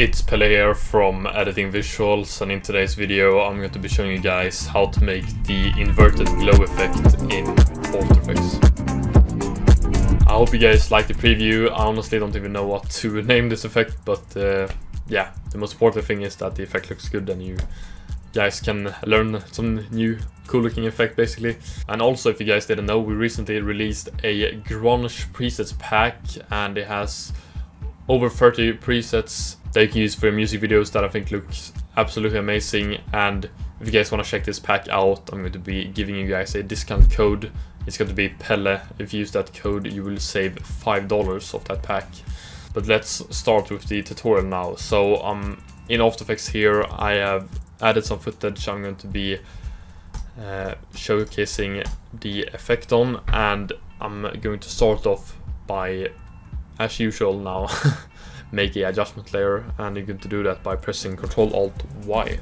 It's Pelle here from Editing Visuals and in today's video I'm going to be showing you guys how to make the inverted glow effect in After Effects. I hope you guys like the preview, I honestly don't even know what to name this effect but uh, yeah, the most important thing is that the effect looks good and you guys can learn some new cool looking effect basically. And also if you guys didn't know, we recently released a grunge presets pack and it has over 30 presets that you can use for your music videos that I think looks absolutely amazing. And if you guys want to check this pack out I'm going to be giving you guys a discount code. It's going to be Pelle. If you use that code you will save $5 off that pack. But let's start with the tutorial now. So um, in After Effects here I have added some footage I'm going to be uh, showcasing the effect on. And I'm going to start off by as usual now make a adjustment layer and you're going to do that by pressing Ctrl Alt Y.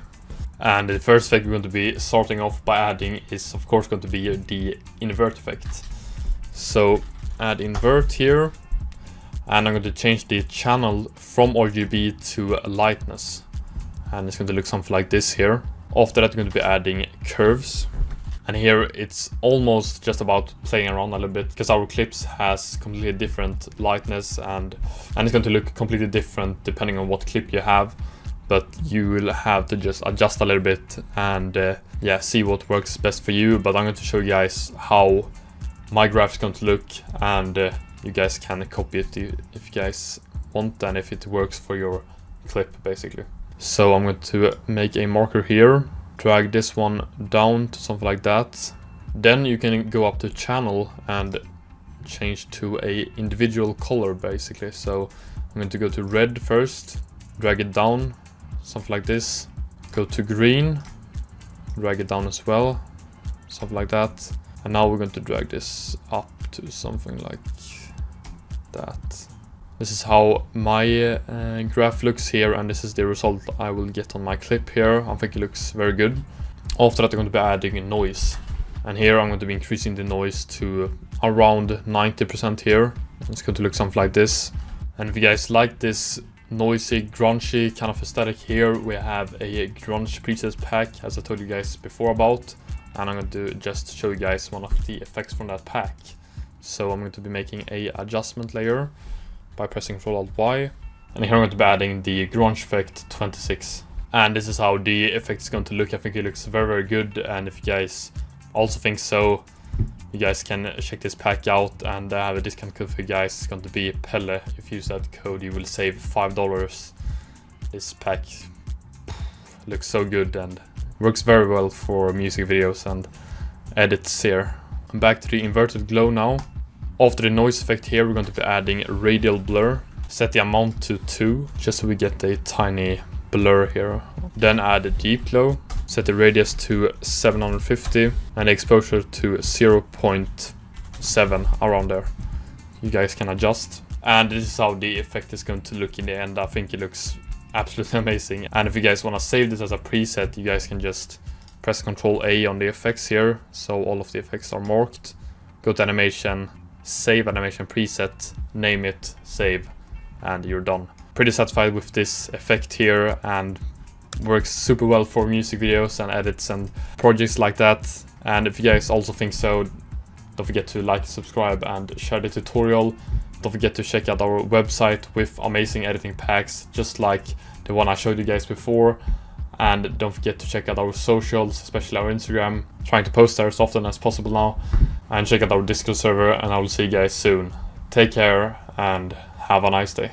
And the first effect we're going to be starting off by adding is of course going to be the invert effect. So add invert here and I'm going to change the channel from RGB to lightness and it's going to look something like this here. After that I'm going to be adding curves and here it's almost just about playing around a little bit because our clips has completely different lightness and and it's going to look completely different depending on what clip you have. But you will have to just adjust a little bit and uh, yeah, see what works best for you. But I'm going to show you guys how my graph is going to look and uh, you guys can copy it if you guys want and if it works for your clip basically. So I'm going to make a marker here drag this one down to something like that. Then you can go up to channel and change to a individual color basically. So I'm going to go to red first, drag it down, something like this. Go to green, drag it down as well, something like that. And now we're going to drag this up to something like that. This is how my uh, graph looks here and this is the result I will get on my clip here. I think it looks very good. After that I'm going to be adding noise. And here I'm going to be increasing the noise to around 90% here. It's going to look something like this. And if you guys like this noisy, grungy kind of aesthetic here, we have a grunge presets pack as I told you guys before about. And I'm going to just show you guys one of the effects from that pack. So I'm going to be making a adjustment layer by pressing Alt Y. And here I'm going to be adding the grunge effect 26. And this is how the effect is going to look. I think it looks very, very good. And if you guys also think so, you guys can check this pack out and I have a discount code for you guys. It's going to be Pelle. If you use that code, you will save $5. This pack looks so good and works very well for music videos and edits here. I'm back to the inverted glow now. After the noise effect here, we're going to be adding radial blur. Set the amount to 2, just so we get a tiny blur here. Then add a deep glow. Set the radius to 750 and the exposure to 0.7 around there. You guys can adjust. And this is how the effect is going to look in the end. I think it looks absolutely amazing. And if you guys want to save this as a preset, you guys can just press Ctrl A on the effects here. So all of the effects are marked. Go to animation, save animation preset, name it, save, and you're done. Pretty satisfied with this effect here and works super well for music videos and edits and projects like that. And if you guys also think so, don't forget to like, subscribe and share the tutorial. Don't forget to check out our website with amazing editing packs just like the one I showed you guys before. And don't forget to check out our socials, especially our Instagram. Trying to post there as often as possible now and check out our Discord server and I will see you guys soon. Take care and have a nice day.